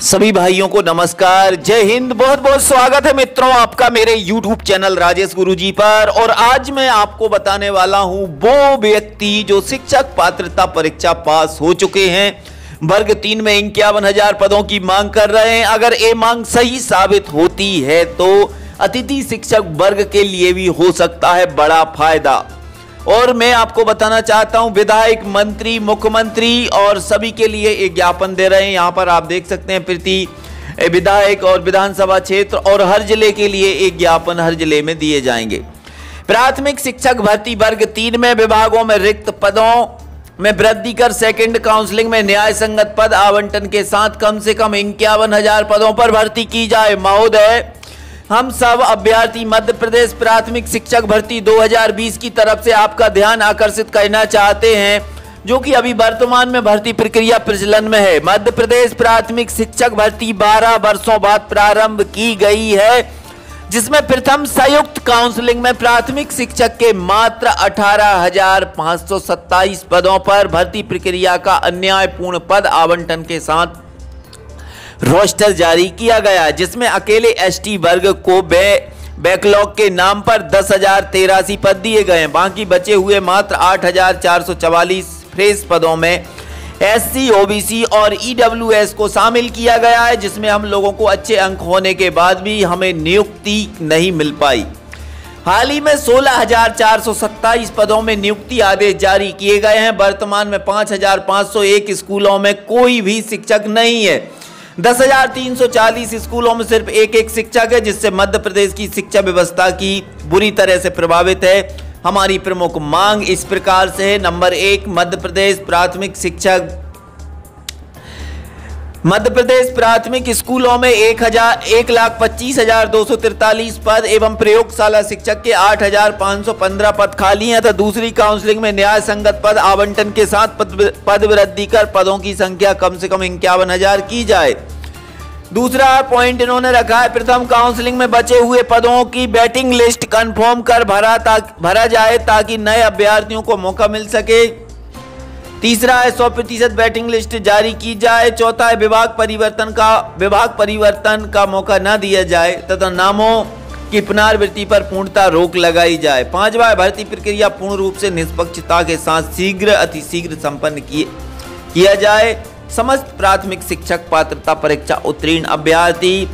सभी भाइयों को नमस्कार। जय हिंद। बहुत बहुत स्वागत है मित्रों आपका मेरे YouTube चैनल राजेश गुरुजी पर। और आज मैं आपको बताने वाला हूँ वो व्यक्ति जो शिक्षक पात्रता परीक्षा पास हो चुके हैं। वर्ग तीन में इक्यावन हज़ार पदों की मांग कर रहे हैं। अगर ये मांग सही साबित होती है तो अतिथि शिक्षक वर्ग के लिए भी हो सकता है बड़ा फ़ायदा। और मैं आपको बताना चाहता हूँ, विधायक, मंत्री, मुख्यमंत्री और सभी के लिए एक ज्ञापन दे रहे हैं। यहाँ पर आप देख सकते हैं, प्रति विधायक और विधानसभा क्षेत्र और हर ज़िले के लिए एक ज्ञापन हर ज़िले में दिए जाएँगे। प्राथमिक शिक्षक भर्ती वर्ग तीन में विभागों में रिक्त पदों में वृद्धि कर सेकंड काउंसलिंग में न्याय संगत पद आवंटन के साथ कम से कम इक्यावन हज़ार पदों पर भर्ती की जाए। महोदय हम सब अभ्यर्थी मध्य प्रदेश प्राथमिक शिक्षक भर्ती 2020 की तरफ़ से आपका ध्यान आकर्षित करना चाहते हैं, जो कि अभी वर्तमान में भर्ती प्रक्रिया प्रचलन में है। मध्य प्रदेश प्राथमिक शिक्षक भर्ती 12 वर्षों बाद प्रारंभ की गई है, जिसमें प्रथम संयुक्त काउंसलिंग में प्राथमिक शिक्षक के मात्र अठारह पदों पर भर्ती प्रक्रिया का अन्यायपूर्ण पद आवंटन के साथ रोस्टर जारी किया गया, जिसमें अकेले एसटी वर्ग को बे, बैकलॉग के नाम पर दस हज़ार तेरासी पद दिए गए हैं। बाकी बचे हुए मात्र आठ हज़ार चार सौ चवालीस फ्रेश पदों में S C O B C और ई डब्ल्यू एस को शामिल किया गया है, जिसमें हम लोगों को अच्छे अंक होने के बाद भी हमें नियुक्ति नहीं मिल पाई। हाल ही में सोलह हज़ार चार सौ सत्ताईस पदों में नियुक्ति आदेश जारी किए गए हैं। वर्तमान में पाँच हज़ार पाँच सौ एक स्कूलों में कोई भी शिक्षक नहीं है। दस हज़ार तीन सौ चालीस स्कूलों में सिर्फ़ एक एक शिक्षक है, जिससे मध्य प्रदेश की शिक्षा व्यवस्था की बुरी तरह से प्रभावित है। हमारी प्रमुख मांग इस प्रकार से है। नंबर एक, मध्य प्रदेश प्राथमिक शिक्षक मध्य प्रदेश प्राथमिक स्कूलों में एक हज़ार एक लाख पच्चीस हज़ार दो सौ तिरतालीस पद एवं प्रयोगशाला शिक्षक के आठ हज़ार पाँच सौ पंद्रह पद खाली हैं तथा दूसरी काउंसलिंग में न्याय संगत पद आवंटन के साथ पद, वृद्धि कर पदों की संख्या कम से कम इक्यावन हज़ार की जाए। दूसरा पॉइंट इन्होंने रखा है प्रथम काउंसलिंग में बचे हुए पदों की बैटिंग लिस्ट कंफर्म कर भरा भरा जाए ताकि नए अभ्यर्थियों को मौका मिल सके। तीसरा है, सौ प्रतिशत बैटिंग लिस्ट जारी की जाए। चौथा है, विभाग परिवर्तन का, विभाग परिवर्तन का मौका न दिया जाए, तथा नामों की पुनरावृत्ति पर पूर्णता रोक लगाई जाए। पांचवा भर्ती प्रक्रिया पूर्ण रूप से निष्पक्षता के साथ शीघ्र, अतिशीघ्र संपन्न किया जाए। समस्त प्राथमिक शिक्षक पात्रता परीक्षा उत्तीर्ण। अभ्यर्थी,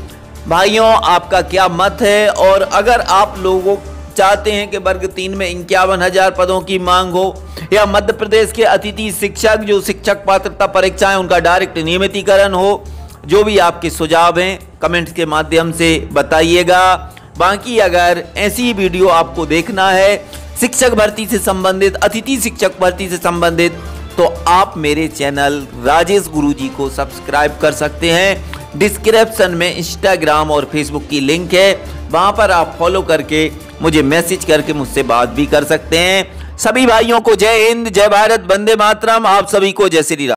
भाइयों, आपका क्या मत है? और अगर आप लोगों चाहते हैं कि वर्ग तीन में इक्यावन हज़ार पदों की मांग हो, या मध्य प्रदेश के अतिथि शिक्षक, जो शिक्षक पात्रता परीक्षा है उनका डायरेक्ट नियमितीकरण हो, जो भी आपके सुझाव हैं कमेंट्स के माध्यम से बताइएगा। बाकी अगर ऐसी वीडियो आपको देखना है, शिक्षक भर्ती से संबंधित, अतिथि शिक्षक भर्ती से संबंधित तो आप मेरे चैनल राजेश गुरुजी को सब्सक्राइब कर सकते हैं। डिस्क्रिप्शन में इंस्टाग्राम और फेसबुक की लिंक है। वहाँ पर आप फॉलो करके मुझे मैसेज करके मुझसे बात भी कर सकते हैं। सभी भाइयों को जय हिंद, जय भारत, वंदे मातरम, आप सभी को जय श्री राम।